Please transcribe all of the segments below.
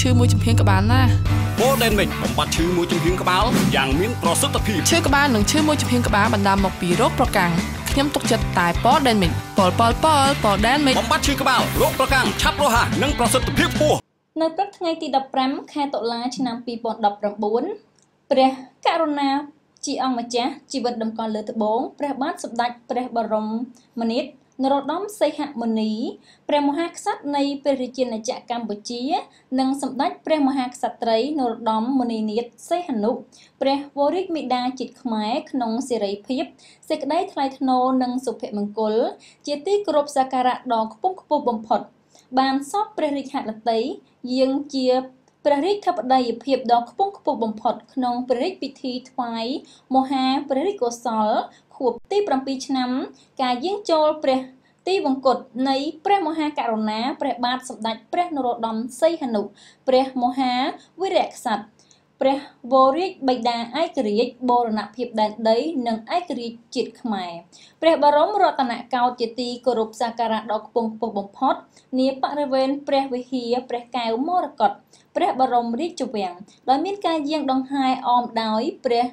ឈឺមួយចំហៀងក្បាលណាស់បូដេនមិចបំបត្តិឈឺមួយចំហៀងក្បាលយ៉ាងមានប្រសិទ្ធភាពឈឺក្បាលនិងឈឺមួយចំហៀងក្បាលបណ្ដាលមកពីរោគប្រកាំងខ្ញុំទុកចិត្តតែប៉ដេនមិចប៉លប៉លប៉លប៉ដេនមិចបំបត្តិឈឺក្បាលរោគប្រកាំងឆាប់រហ័សនិងប្រសិទ្ធភាពខ្ពស់នៅព្រឹកថ្ងៃទី15ខែតុលាឆ្នាំ2019ព្រះករុណាជាអង្គម្ចាស់ជីវិតដំកល់លើត្បូងព្រះបាទសម្ដេចព្រះបរមនាថ នរោត្តមសីហមុនីព្រះមហាក្សត្រនៃព្រះរាជាណាចក្រកម្ពុជា និងសម្ដេចព្រះមហាក្សត្រីនរោត្តមមុនីនាថសីហនុព្រះវររាជមេដាជាតិខ្មែរក្នុងសេរីភាពសេចក្តីថ្លៃថ្នូរនិងសុភមង្គល ជាទីគោរពសក្ការៈដ៏ខ្ពង់ខ្ពស់បំផុត បានសពព្រះរាជហឫទ័យយាងជាព្រះរាជធិបតីភាពដ៏ខ្ពង់ខ្ពស់បំផុតក្នុងព្រះរាជពិធីថ្វាយមហាព្រះរាជកុសលខួបទី7ឆ្នាំ ការយាងចូលព្រះ ទីវង្គតនៃព្រះមហាករុណាព្រះបាទសម្ដេចព្រះនរោត្តមសីហនុព្រះមហាវីរក្សត្រព្រះវររាជបិតាឯករាជ្យបូរណភាពដែនដី និងឯករាជ្យជាតិខ្មែរព្រះបរមរតនកោដ្ឋជាទីគោរពសក្ការៈដ៏ខ្ពង់ខ្ពស់បំផុតនាបរិវេណព្រះវិហារព្រះកែវមរកតព្រះបរមរាជវាំងដោយមានការយាងដង្ហែអមដោយព្រះ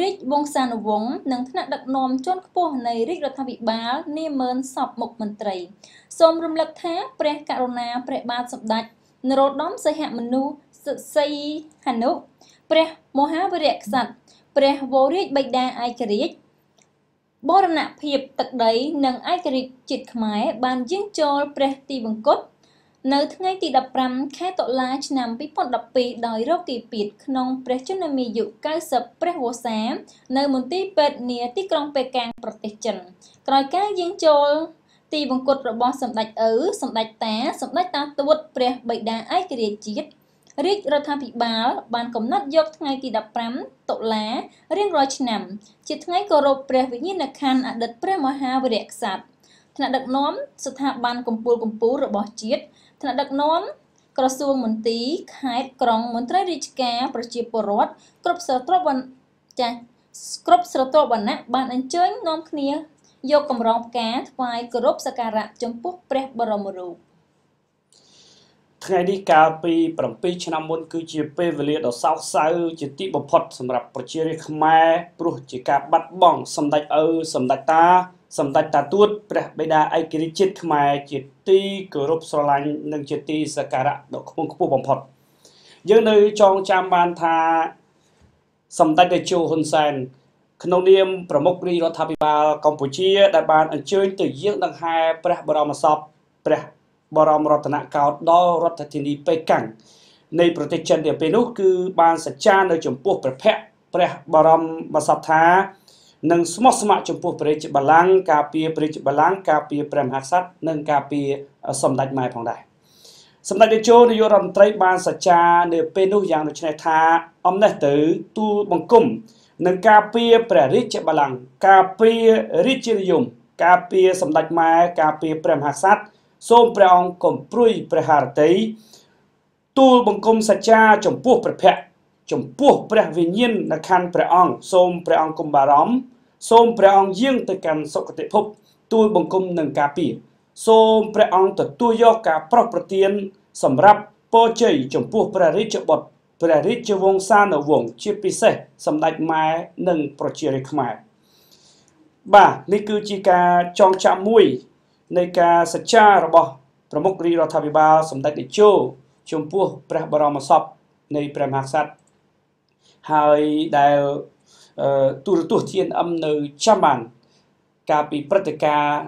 រាជវង្សានុវង្សនិងថ្នាក់ដឹកនាំជាន់ខ្ពស់នៃរាជរដ្ឋាភិបាលនាម៉ឺនសពមុខមន្ត្រីសូមរំលឹកថាព្រះករុណាព្រះបាទសម្ដេចនរោត្តមសីហមនុសីហនុព្រះមហាវីរក្សត្រព្រះវររាជបិតាឯករាជ្យបរណភាពទឹកដីនិងឯករាជ្យជាតិខ្មែរបានយាងចូលព្រះទីវង្គត នៅថ្ងៃទី15ខែតុលាឆ្នាំ2012ដោយរោគីពីតក្នុងព្រះជន្មាយុ90ព្រះវស្សានៅមន្ទីរពេទ្យនាទីក្រុងប៉េកាំងប្រទេសចិនក្រោយការយាងចូលទីវង្គតរបស់សម្ដេចឪសម្ដេចតាសម្ដេចតាទួតព្រះបិតាឯករាជ្យជាតិរាជរដ្ឋាភិបាលបានកំណត់យកថ្ងៃទី15តុលារៀងរាល់ឆ្នាំ ជាថ្ងៃគោរពព្រះវិញ្ញាណក្ខន្ធអតីតព្រះមហាវីរក្សត្រថ្នាក់ដឹកនាំស្ថាប័នកម្ពុជាកម្ពុជារបស់ជាតិ ថ្នាក់ដឹកនាំក្រសួងមន្ទីរខេត្តក្រុងមន្ត្រីរាជការប្រជាពលរដ្ឋគ្រប់ស្រទាប់វណ្ណចាស់គ្រប់ស្រទាប់វណ្ណៈបានអញ្ជើញនាំគ្នាយកកម្រងផ្កាថ្វាយគោរពសក្ការៈចំពោះព្រះបរមរូបថ្ងៃនេះកាលពី7ឆ្នាំមុនគឺជាពេលវេលាដ៏សោកសៅជាទីបំផុតសម្រាប់ប្រជារាស្ត្រខ្មែរព្រោះជាការបាត់បង់សម្ដេចឪសម្ដេចតា សម្ដេចតាទួតព្រះបិតាឯករាជ្យជាតិខ្មែរជាទីគោរពស្រឡាញ់និងជាទីសក្ការៈដ៏ខ្ពង់ខ្ពស់បំផុតយើងនៅចងចាំបានថាសម្ដេចតេជោហ៊ុនសែនក្នុងនាមប្រមុខរាជរដ្ឋាភិបាលកម្ពុជា ដែលបានអញ្ជើញទៅយាងដង្ហែព្រះបរមសពព្រះបរមរតនកោដ្ឋដល់រដ្ឋធានីប៉េកាំងនៃប្រទេសចិនទៅពេលនោះគឺបានសច្ចានៅចំពោះព្រះភ័ក្ត្រព្រះបរមសពថា និងស្មោះស្ម័គ្រចំពោះព្រះរាជបល្ល័ង្កការពារព្រះរាជបល្ល័ង្កការពារព្រះមហាក្សត្រនិងការពារសម្ដេចម៉ែផងដែរសម្ដេចតេជោនាយករដ្ឋមន្ត្រីបានសច្ចានៅពេលនោះយ៉ាងដូចនេះថាអំណេះទៅទូលបង្គំនឹងការពារព្រះរាជបល្ល័ង្កការពាររាជានិយមការពារសម្ដេចម៉ែការពារព្រះមហាក្សត្រសូមព្រះអង្គកុំព្រួយព្រះハរតីទូលបង្គំសច្ចាចំពោះព្រះភ័ក្ត្រ ចំពោះព្រះវិញ្ញាណនៅខណ្ឌព្រះអង្គសូមព្រះអង្គគុំបារម្ភសូមព្រះអង្គយាងទៅកាន់សុគតិភពទូលបង្គំនឹងការពារសូមព្រះអង្គទទួលយកការប្រោសប្រទាន សម្រាប់ពរជ័យចំពោះព្រះរាជបុត្រព្រះរាជវង្សានុវង្សជាពិសេសសម្ដេចម៉ែនិងប្រជារាស្ត្រខ្មែរបាទនេះគឺជាការចងចាំមួយ នៃការសច្ចារបស់ប្រមុខរាជរដ្ឋាភិបាលសម្ដេចតេជោចំពោះព្រះបរមសពនៃព្រះមហាក្សត្រ ហើយដែលទូរទស្សន៍ TNM នៅចាំបានកាលពីព្រឹត្តិការណ៍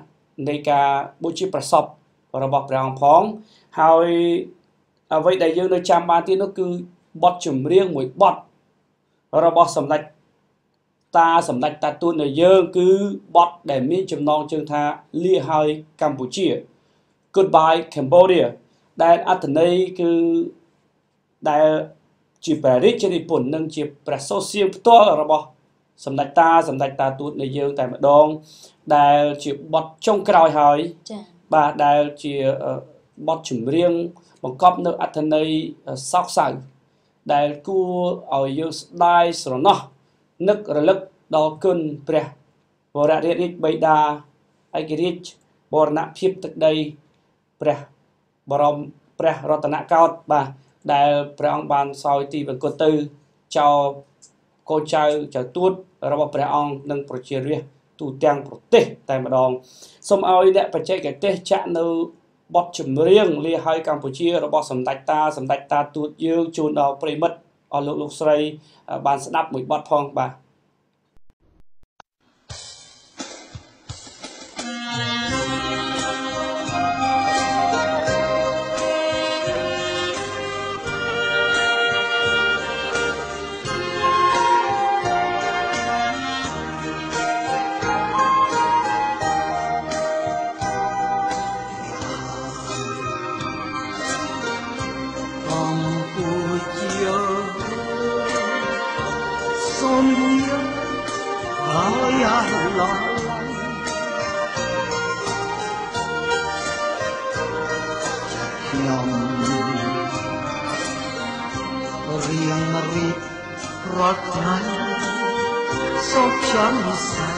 នៃការបូជាប្រសពរបស់ព្រះអង្គផងហើយអ្វីដែលយើងនៅចាំបានទៀតនោះគឺបទចម្រៀងមួយបទរបស់សម្ដេចតាសម្ដេចតាទួននៅយើងគឺបទដែលមានចំណងជើងថាលាហើយកម្ពុជា Goodbye Cambodia ដែលអត្ថន័យគឺដែល ជាព្រះរាជនិពន្ធនិងជាព្រះសូសៀងផ្ទាល់របស់សម្ដេចតាសម្ដេចតាទូតនៃយើងតែម្ដង ដែលជាបទចុងក្រោយហើយចា៎បាទដែលជាបទចម្រៀងបង្កប់នៅអត្ថន័យសោកសៅដែលគួរឲ្យយើងស្ដាយស្រណោះនឹករលឹកដល់គុណព្រះវររាជរាជបិតាឯករាជ្យបរណភាពទឹកដីព្រះបរមព្រះរតនកោដ្ឋបាទ ដែលព្រះអង្គបានសោយទីវង្គតទៅចោលកូនចៅចៅទួតរបស់ព្រះអង្គនិងប្រជារាស្ត្រទូទាំងប្រទេសតែម្ដងសូមឲ្យអ្នកបច្ចេកទេសចាក់នៅបទចម្រៀងលាហើយកម្ពុជារបស់សម្ដេចតាសម្ដេចតាទួតយើងជូនដល់ប្រិមិត្តអស់លោកលោកស្រីបានស្ដាប់មួយបទផងបាទ son día voy a volar. Riang merik rotan Sok jam bisa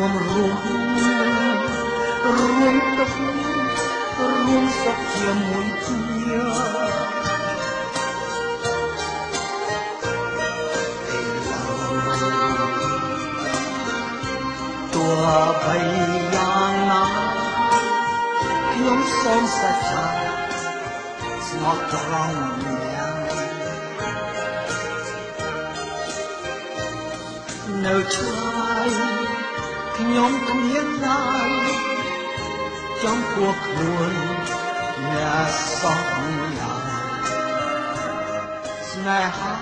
រួមរួមរួមទឹករួមសុខជាមួយគ្នាទោះបីយ៉ាងណាខ្ញុំសូមសច្ចាស្មោះត្រង់ម្នាក់នៅឆ្ងាយ ខ្ញុំគ្មានឡើយចំពោះខ្លួនអ្នកសោះឡើយស្នេហា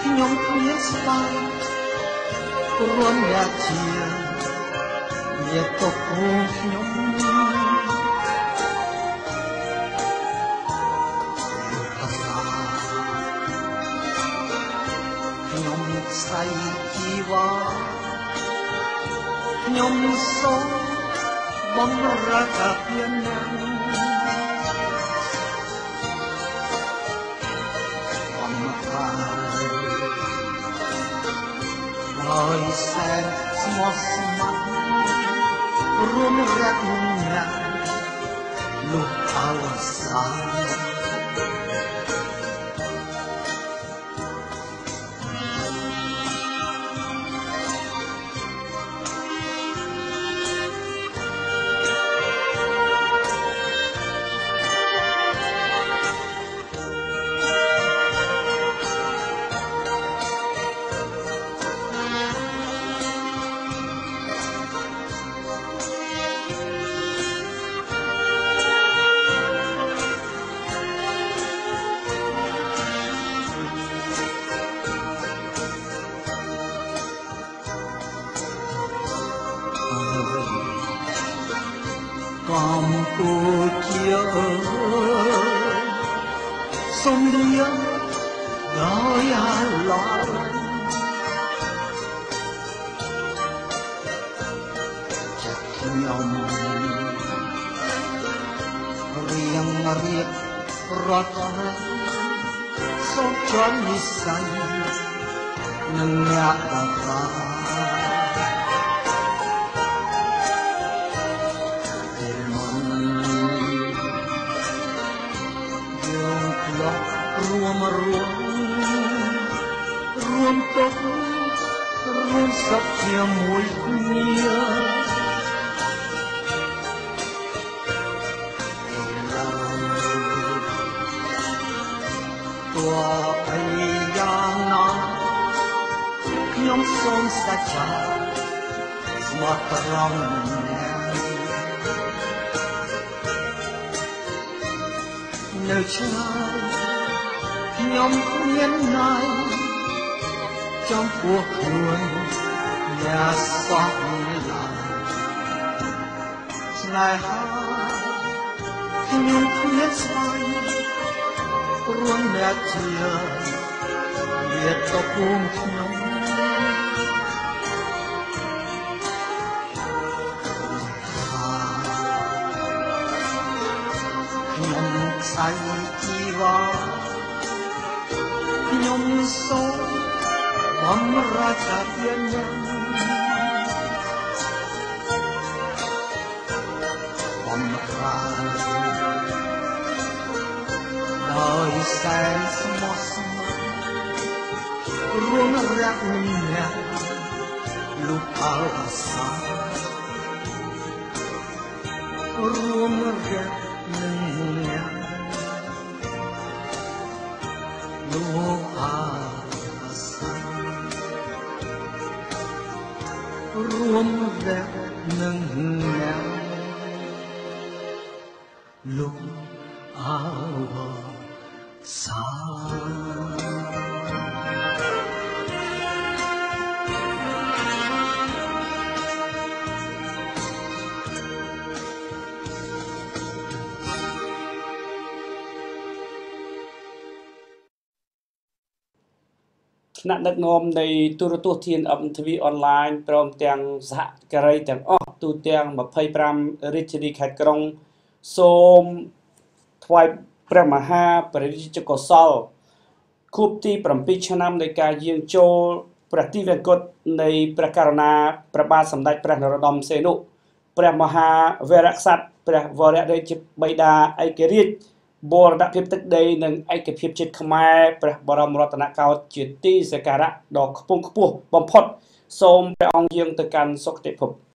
ខ្ញុំគ្មានស្បើយព្រមអ្នកជាញាតិទុកខ្ញុំខ្ញុំស្រីជីវ៉ា ខ្ញុំសូមបំរើតាធានណាបំរើដោយសែនស្មោះស្ម័គ្ររួមរកណាលោកអវសាន काम को किया सुन लिया दया लाल Riang riak រួមរួមរួមទុករួមសុខជាមួយគ្នាัวพยายามนั้นខ្ញុំសូមសច្ចាស្មោះត្រង់នៅឆ្ងាយ ខ្ញុំគ្មានណៃចំពោះខ្លួនអ្នកសោះឡើយស្នេហាខ្ញុំគ្មានស្វាយព្រមអ្នកជាវាតពូងខ្ញុំ ដោយសែនស្មោះស្ម័គ្ររួមរាក់នឹងអ្នកលុបអើអាសារួមរាក់នឹងអ្នកលុបអើអាសារួមរាក់នឹងអ្នក លុបអើសាថ្នាក់ដឹកនាំនៃទូរទស្សន៍ TNM TV online ព្រមទាំងសហការីទាំងអស់ទូទាំង25រាជធានីខេត្តក្រុង សូមថ្វាយព្រះមហាបរិយាជកុសលខួបទី7ឆ្នាំនៃការយាងចូលព្រះទិវាគតនៃព្រះករុណាព្រះបាទសម្ដេចព្រះនរោត្តមសីហនុព្រះមហាវរក្សត្រព្រះវររាជបិតាឯករាជ្យបរណភាពទឹកដីនិងឯកភាពជាតិខ្មែរព្រះបរមរតនកោដ្ឋជាទីសក្ការៈដ៏ខ្ពង់ខ្ពស់បំផុត សូមព្រះអង្គយាងទៅកាន់សុគតិភព